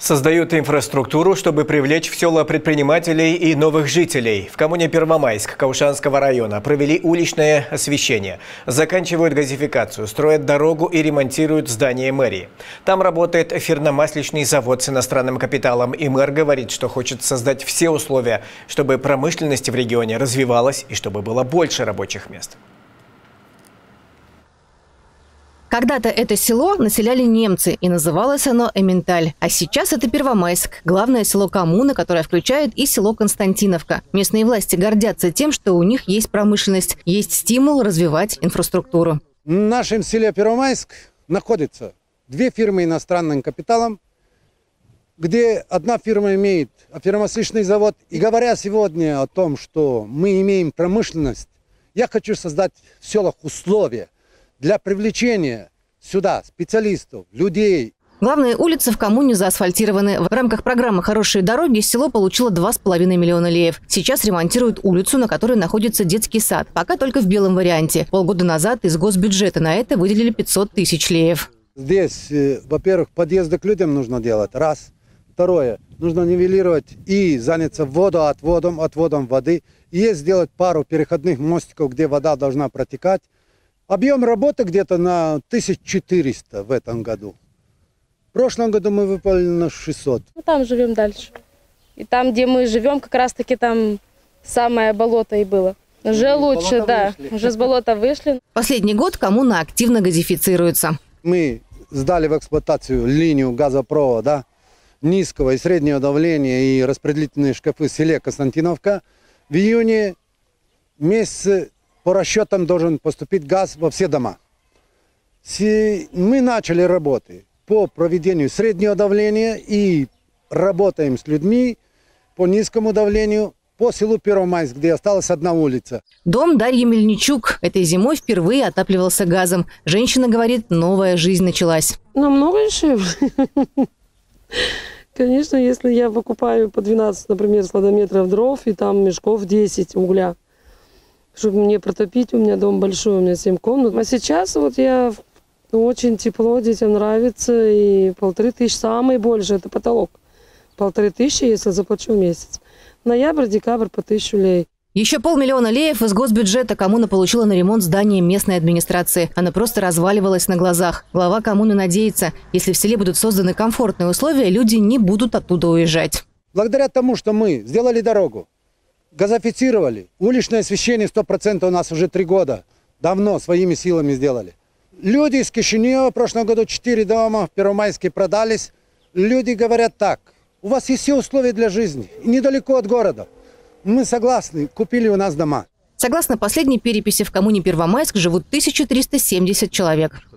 Создают инфраструктуру, чтобы привлечь в села предпринимателей и новых жителей. В коммуне Первомайск Каушанского района провели уличное освещение. Заканчивают газификацию, строят дорогу и ремонтируют здание мэрии. Там работает эфирно-масличный завод с иностранным капиталом. И мэр говорит, что хочет создать все условия, чтобы промышленность в регионе развивалась и чтобы было больше рабочих мест. Когда-то это село населяли немцы, и называлось оно Эменталь. А сейчас это Первомайск, главное село коммуны, которое включает и село Константиновка. Местные власти гордятся тем, что у них есть промышленность, есть стимул развивать инфраструктуру. В нашем селе Первомайск находится две фирмы иностранным капиталом, где одна фирма имеет фермосычный завод. И говоря сегодня о том, что мы имеем промышленность, я хочу создать в селах условия – для привлечения сюда специалистов, людей. Главные улицы в коммуне заасфальтированы. В рамках программы «Хорошие дороги» село получило 2,5 миллиона леев. Сейчас ремонтируют улицу, на которой находится детский сад. Пока только в белом варианте. Полгода назад из госбюджета на это выделили 500 тысяч леев. Здесь, э, во-первых, подъезды к людям нужно делать. Раз. Второе. Нужно нивелировать и заняться водоотводом, отводом воды. И сделать пару переходных мостиков, где вода должна протекать. Объем работы где-то на 1400 в этом году. В прошлом году мы выполнили на 600. Ну, там живем дальше. И там, где мы живем, как раз-таки там самое болото и было. Уже и лучше, да. Вышли. Уже с болота вышли. Последний год коммуна активно газифицируется. Мы сдали в эксплуатацию линию газопровода низкого и среднего давления и распределительные шкафы в селе Константиновка. В июне месяце по расчетам должен поступить газ во все дома. Мы начали работы по проведению среднего давления и работаем с людьми по низкому давлению по селу Первомайск, где осталась одна улица. Дом Дарьи Мельничук этой зимой впервые отапливался газом. Женщина говорит, новая жизнь началась. Намного дешевле. Конечно, если я покупаю по 12, например, сладометров дров и там мешков 10 угля, чтобы мне протопить. У меня дом большой, у меня 7 комнат. А сейчас вот я ну, очень тепло, детям нравится. И полторы тысячи, самый больше, это потолок. Полторы тысячи, если заплачу в месяц. Ноябрь, декабрь по тысячу лей. Еще полмиллиона леев из госбюджета коммуна получила на ремонт здания местной администрации. Она просто разваливалась на глазах. Глава коммуны надеется, если в селе будут созданы комфортные условия, люди не будут оттуда уезжать. Благодаря тому, что мы сделали дорогу, газофицировали. Уличное освещение 100% у нас уже три года. Давно своими силами сделали. Люди из Кишинева в прошлом году 4 дома в Первомайске продались. Люди говорят так, у вас есть все условия для жизни, недалеко от города. Мы согласны, купили у нас дома. Согласно последней переписи в коммуне Первомайск живут 1370 человек.